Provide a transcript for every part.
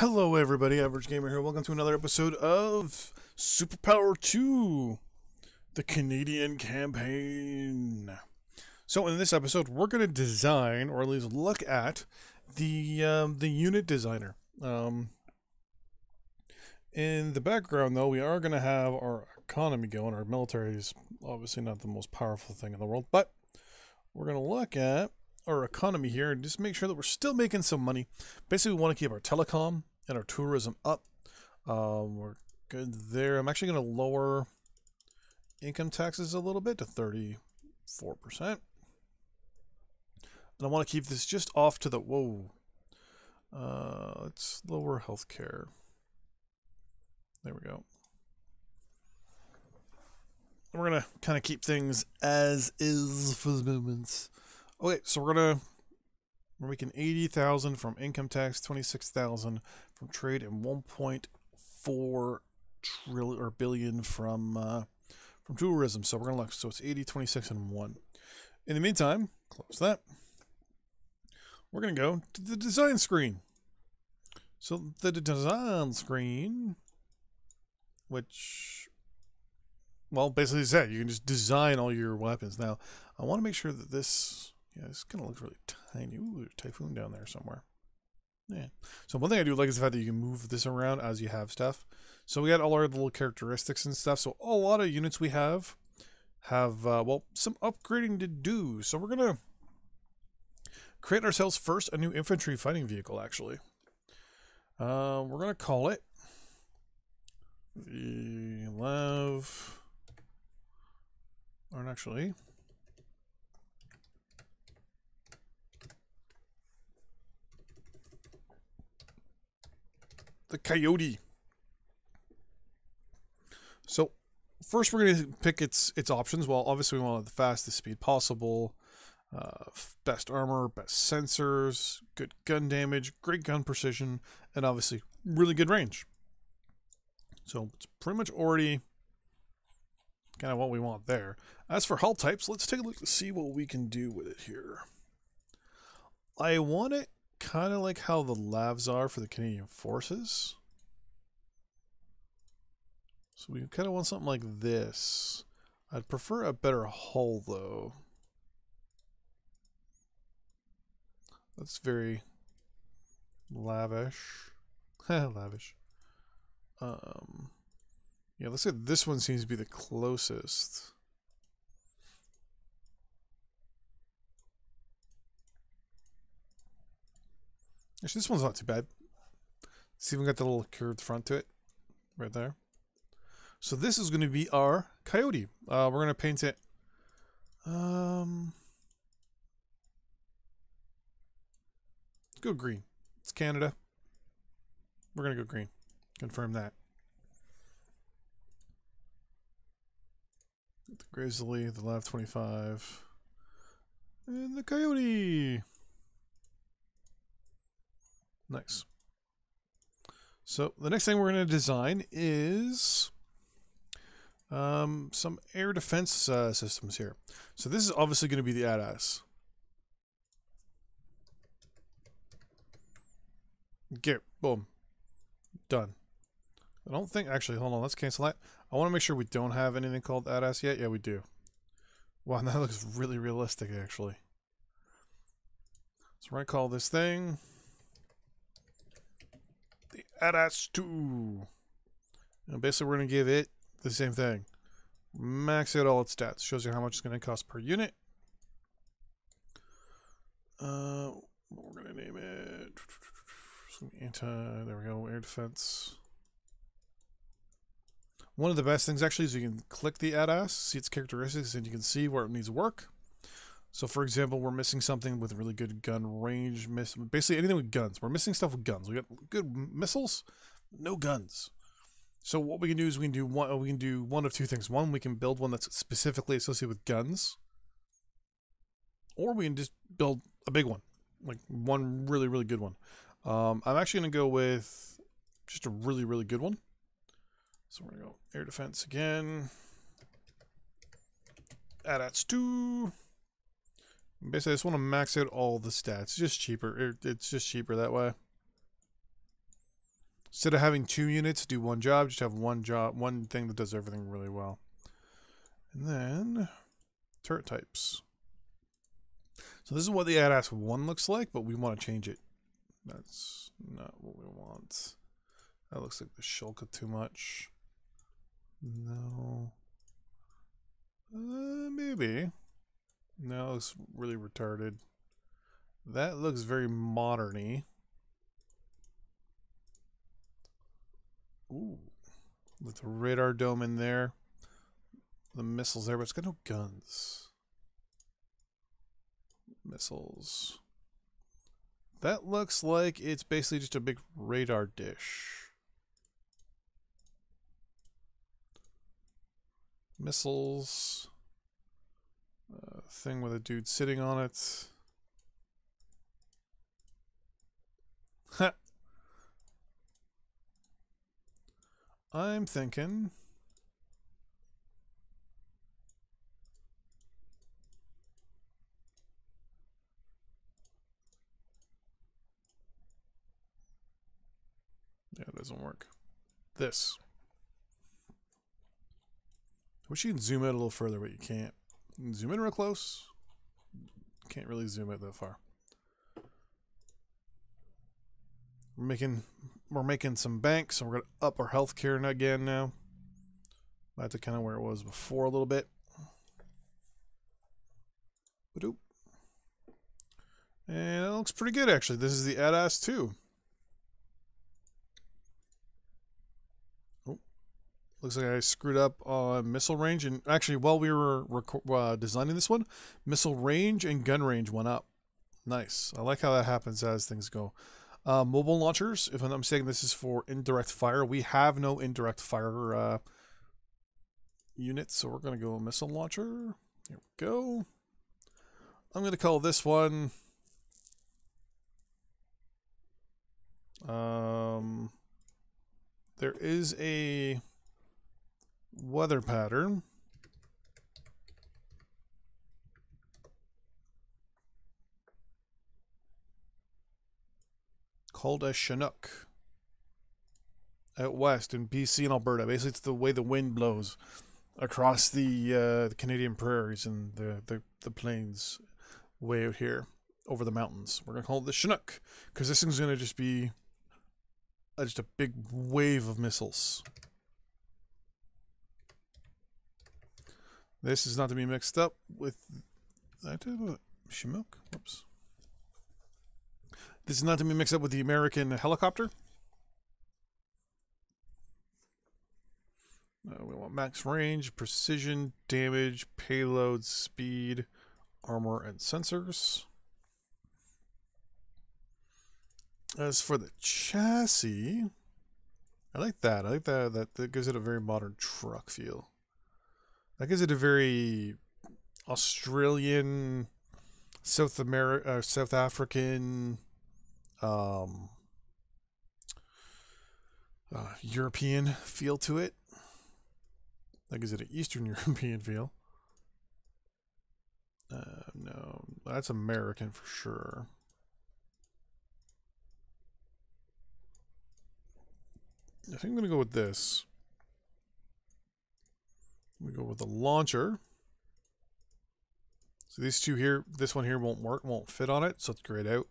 Hello, everybody. Average Gamer here. Welcome to another episode of Superpower 2, the Canadian campaign. So, in this episode, we're going to design, or at least look at, the um, the unit designer. Um, in the background, though, we are going to have our economy going. Our military is obviously not the most powerful thing in the world, but we're going to look at our economy here and just make sure that we're still making some money. Basically, we want to keep our telecom and our tourism up. Um, we're good there. I'm actually going to lower income taxes a little bit to 34%. And I want to keep this just off to the, whoa. Uh, let's lower healthcare. There we go. We're going to kind of keep things as is for the moment. Okay, so we're going to we're making 80,000 from income tax, 26,000 from trade and 1.4 trillion or billion from uh, from tourism. So we're to look so it's 80, 26 and 1. In the meantime, close that. We're to go to the design screen. So the design screen which well, basically is that you can just design all your weapons. Now, I want to make sure that this yeah, this kind of looks really tiny. Ooh, typhoon down there somewhere. Yeah. So one thing I do like is the fact that you can move this around as you have stuff. So we got all our little characteristics and stuff. So a lot of units we have have, uh, well, some upgrading to do. So we're going to create ourselves first a new infantry fighting vehicle, actually. Uh, we're going to call it the Love, or actually, the coyote. So first we're going to pick its its options. Well, obviously we want the fastest speed possible, uh, best armor, best sensors, good gun damage, great gun precision, and obviously really good range. So it's pretty much already kind of what we want there. As for hull types, let's take a look to see what we can do with it here. I want it kind of like how the LAVs are for the Canadian Forces. So we kind of want something like this. I'd prefer a better hull though. That's very lavish. lavish. Um, yeah, let's say this one seems to be the closest. Actually, this one's not too bad. It's even got the little curved front to it, right there. So this is going to be our coyote. Uh, we're going to paint it. Um, go green. It's Canada. We're going to go green. Confirm that. The grizzly, the LAV 25, and the coyote. Nice. So the next thing we're going to design is um, some air defense uh, systems here. So this is obviously going to be the ADATS. Get boom, done. I don't think actually. Hold on, let's cancel that. I want to make sure we don't have anything called ADATS yet. Yeah, we do. Wow, that looks really realistic actually. So we're gonna call this thing the ADATS 2. And basically we're going to give it the same thing. Max out all its stats. Shows you how much it's going to cost per unit. Uh, we're going to name it anti, there we go, air defense. One of the best things actually is you can click the ADATS, see its characteristics, and you can see where it needs work. So, for example, we're missing something with really good gun range. Miss basically anything with guns. We're missing stuff with guns. We got good missiles, no guns. So what we can do is we can do one. We can do one of two things. One, we can build one that's specifically associated with guns, or we can just build a big one, like one really really good one. Um, I'm actually to go with just a really really good one. So we're to go air defense again. ADATS 2. Basically, I just want to max out all the stats. It's just cheaper. It's just cheaper that way. Instead of having two units do one job, just have one job, one thing that does everything really well. And then turret types. So this is what the ADATS 1 looks like, but we want to change it. That's not what we want. That looks like the Shilka too much. No. Uh, maybe. No, looks really retarded. That looks very moderny. Ooh. With the radar dome in there. The missiles there, but it's got no guns. Missiles. That looks like it's basically just a big radar dish. Missiles. Thing with a dude sitting on it. I'm thinking. Yeah, it doesn't work. This. I wish you could zoom out a little further, but you can't. Zoom in real close. Can't really zoom out that far. We're making we're making some bank, so we're gonna up our healthcare again now. Back to kind of where it was before a little bit. And it looks pretty good actually. This is the ADATS 2. Looks like I screwed up on missile range. And actually, while we were uh, designing this one, missile range and gun range went up. Nice. I like how that happens as things go. Uh, mobile launchers, if I'm not mistaken, this is for indirect fire. We have no indirect fire uh, units, so we're going to go missile launcher. Here we go. I'm going to call this one... Um, there is a weather pattern. called a Chinook out west in BC and Alberta. Basically, it's the way the wind blows across the, uh, the Canadian prairies and the, the, the plains way out here over the mountains. We're going to call it the Chinook because this thing's going to just be uh, just a big wave of missiles. This is not to be mixed up with... Chinook? Whoops. This is not to be mixed up with the American helicopter. Uh, we want max range, precision, damage, payload, speed, armor, and sensors. As for the chassis, I like that. I like that. That, that gives it a very modern truck feel. That gives it a very Australian, South America, uh, South African, um, uh, European feel to it. Like, is it an Eastern European feel? Uh, no, that's American for sure. I think I'm going to go with this. We go with the launcher. So these two here, this one here won't work, won't fit on it, so it's grayed out.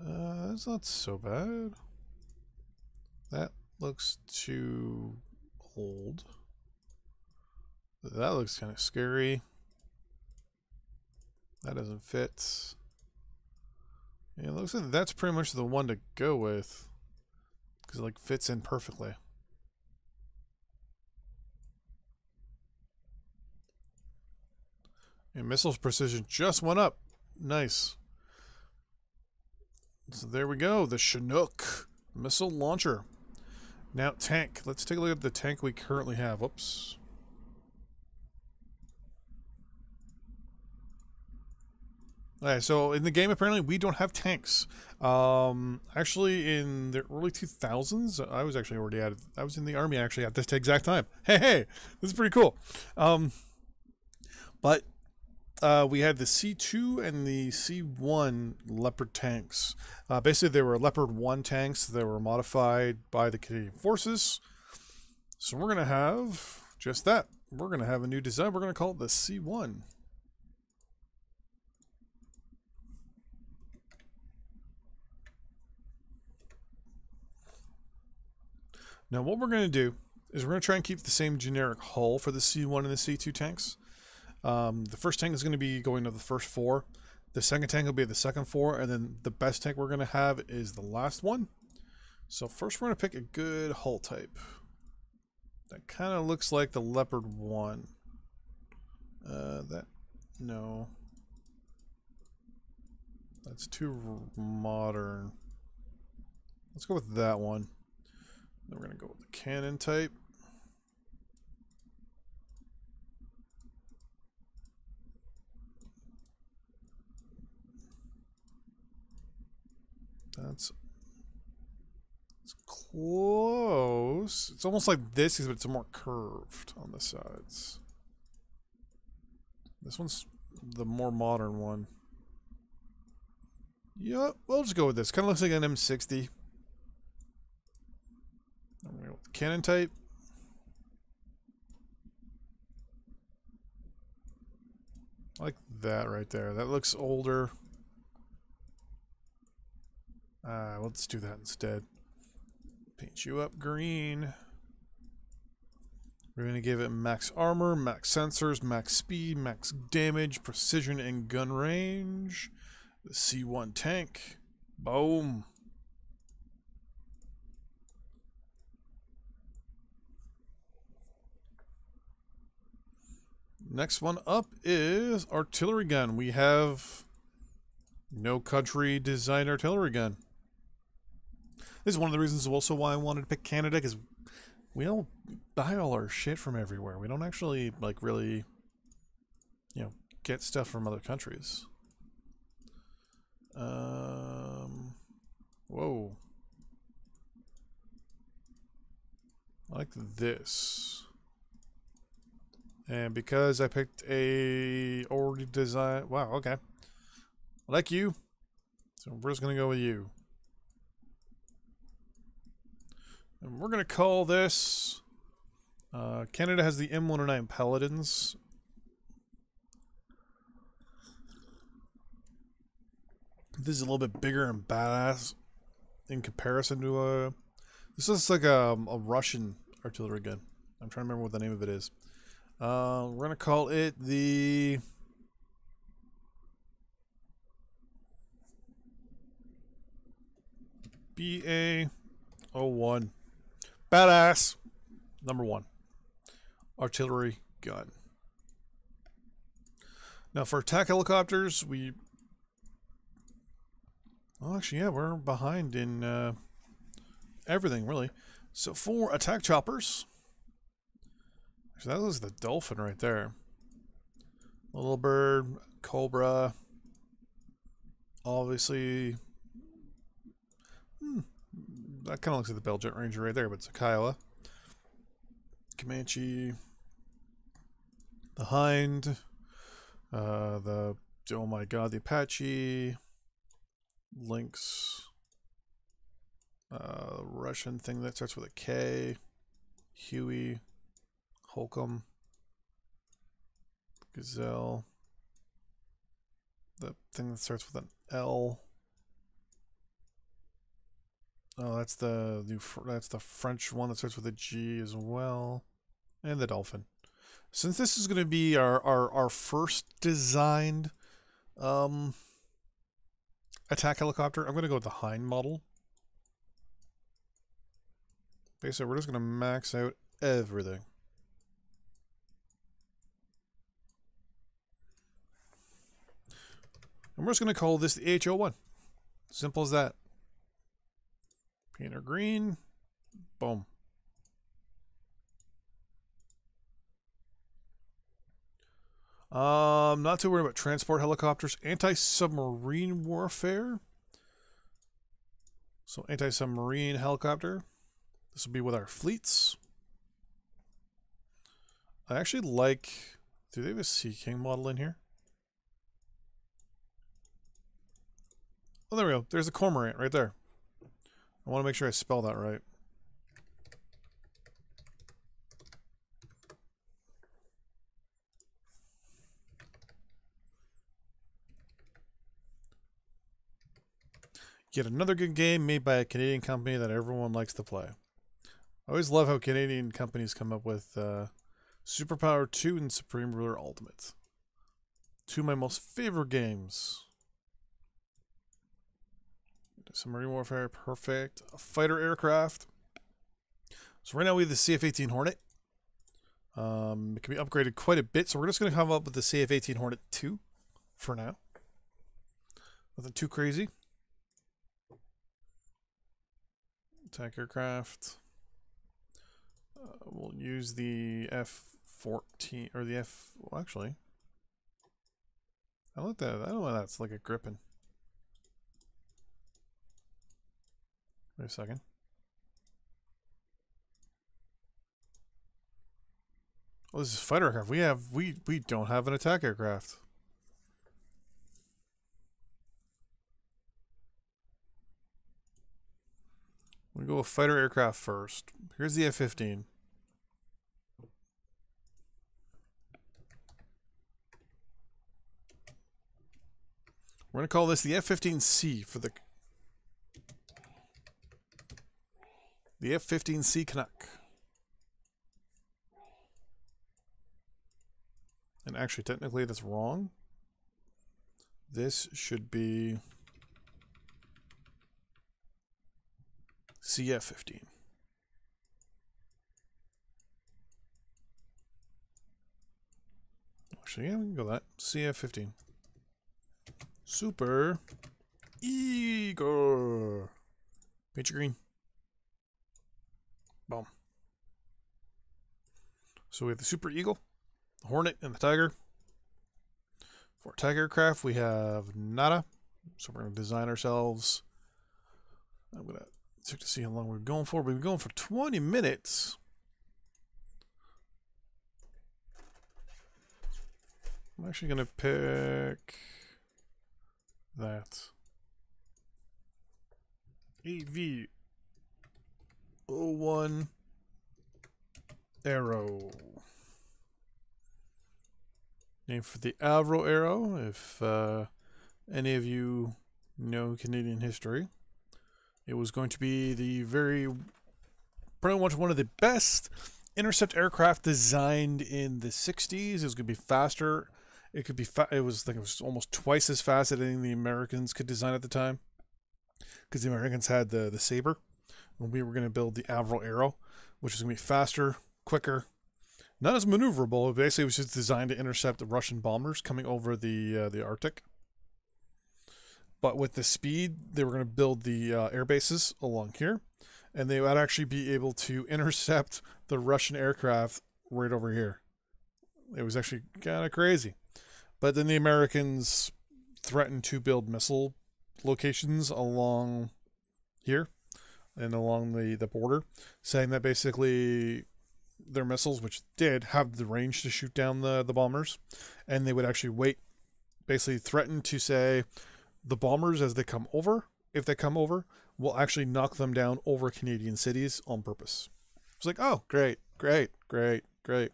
Uh, that's not so bad. That looks too old. That looks kind of scary. That doesn't fit. It looks like that's pretty much the one to go with. Because it like fits in perfectly. And missiles precision just went up. Nice. So there we go, the Chinook missile launcher. Now tank. Let's take a look at the tank we currently have. Whoops. Alright, so in the game, apparently, we don't have tanks. Um, actually, in the early 2000s, I was actually already at, I was in the army actually at this exact time. Hey, hey, this is pretty cool. Um, but uh, we had the C2 and the C1 Leopard tanks. Uh, basically, they were Leopard 1 tanks that were modified by the Canadian Forces. So we're going to have just that. We're going to have a new design. We're going to call it the C1. Now what we're going to do is we're going to try and keep the same generic hull for the C1 and the C2 tanks. Um, the first tank is going to be going to the first four. The second tank will be the second four, and then the best tank we're going to have is the last one. So first we're going to pick a good hull type. That kind of looks like the Leopard 1. Uh, that, no. That's too modern. Let's go with that one. Then we're going to go with the cannon type. That's it's close. It's almost like this, but it's more curved on the sides. This one's the more modern one. Yep, we'll just go with this. Kind of looks like an M60. Cannon type. like that right there. That looks older. Uh, let's do that instead. Paint you up green. We're going to give it max armor, max sensors, max speed, max damage, precision, and gun range. The C1 tank. Boom. Next one up is artillery gun. We have no country design artillery gun. This is one of the reasons also why I wanted to pick Canada because we don't buy all our shit from everywhere. We don't actually like really, you know, get stuff from other countries. Um, whoa. like this. And because I picked a already design, wow, okay. I like you. So we're just gonna go with you. And we're going to call this... Uh, Canada has the M109 Paladins. This is a little bit bigger and badass in comparison to a... Uh, this is like a, a Russian artillery gun. I'm trying to remember what the name of it is. Uh, we're to call it the... BA-01. Badass. Number one. Artillery gun. Now for attack helicopters, we... Well, actually, yeah, we're behind in uh, everything, really. So for attack choppers... Actually, that was the Dolphin right there. Little Bird, Cobra... Obviously... Hmm, that kind of looks like the Jet Ranger right there, but it's a Kiowa. Comanche. The Hind. Uh, the, oh my god, the Apache. Lynx. Uh, Russian thing that starts with a K. Huey. Hokum. Gazelle. The thing that starts with an L. Oh, that's the new. That's the French one that starts with a G as well, and the Dolphin. Since this is going to be our our our first designed um, attack helicopter, I'm going to go with the Hind model. Basically, we're just going to max out everything. And we're just going to call this the HO1. Simple as that. Painter green. Boom. Um, not too worried about transport helicopters. Anti-submarine warfare. So anti-submarine helicopter. This will be with our fleets. I actually like... Do they have a Sea King model in here? Oh, there we go. There's a cormorant right there. I want to make sure I spell that right. Yet another good game made by a Canadian company that everyone likes to play. I always love how Canadian companies come up with uh, Superpower 2 and Supreme Ruler Ultimate. Two of my most favorite games. Submarine warfare, perfect. A fighter aircraft. So right now we have the CF-18 Hornet. Um, it can be upgraded quite a bit, so we're just going to come up with the CF-18 Hornet 2 for now. Nothing too crazy. Attack aircraft. Uh, we'll use the F-14, or the F, well actually. I like that, I don't know why that's like a Gripen. Wait a second. Oh, this is fighter aircraft. We have we we don't have an attack aircraft. We go with fighter aircraft first. Here's the F-15. We're gonna call this the F-15C for the the F-15C Canuck. And actually, technically, that's wrong. This should be CF15. Actually, yeah, we can go that. CF15. Super Eagle. Your green. Boom. So we have the Super Eagle, the Hornet, and the Tiger. For Tiger aircraft, we have Nada. So we're going to design ourselves. I'm going to check to see how long we're going for. We've been going for 20 minutes. I'm actually going to pick that. AV 01 Arrow. Name for the Avro Arrow, if uh, any of you know Canadian history. It was going to be the very, pretty much one of the best intercept aircraft designed in the 60s. It was going to be faster. It could be, fa- it was like it was almost twice as fast as anything the Americans could design at the time. Because the Americans had the, the Sabre. And we were going to build the Avro Arrow, which is going to be faster, quicker, not as maneuverable. Basically, it was just designed to intercept the Russian bombers coming over the uh, the Arctic. But with the speed, they were going to build the uh, air bases along here, and they would actually be able to intercept the Russian aircraft right over here. It was actually kind of crazy. But then the Americans threatened to build missile locations along here and along the, the border, saying that basically their missiles, which did have the range to shoot down the, the bombers, and they would actually wait, basically threaten to say, the bombers as they come over, if they come over, will actually knock them down over Canadian cities on purpose. It's like, oh, great, great, great, great.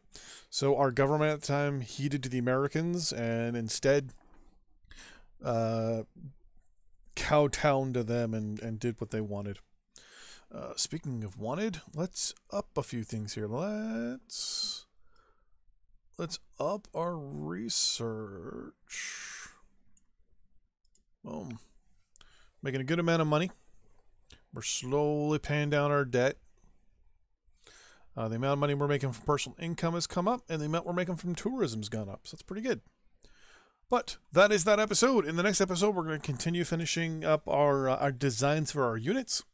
So our government at the time heeded to the Americans and instead uh, kowtowed to them and, and did what they wanted. Uh, speaking of wanted, let's up a few things here. Let's let's up our research. Boom. Making a good amount of money. We're slowly paying down our debt. Uh, the amount of money we're making from personal income has come up, and the amount we're making from tourism's gone up. So that's pretty good. But that is that episode. In the next episode, we're going to continue finishing up our uh, our designs for our units,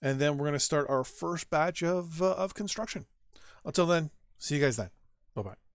and then we're going to start our first batch of uh, of construction. Until then, see you guys then. Bye bye.